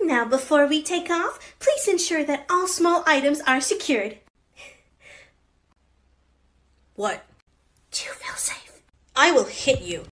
Now, before we take off, please ensure that all small items are secured. What? Do you feel safe? I will hit you.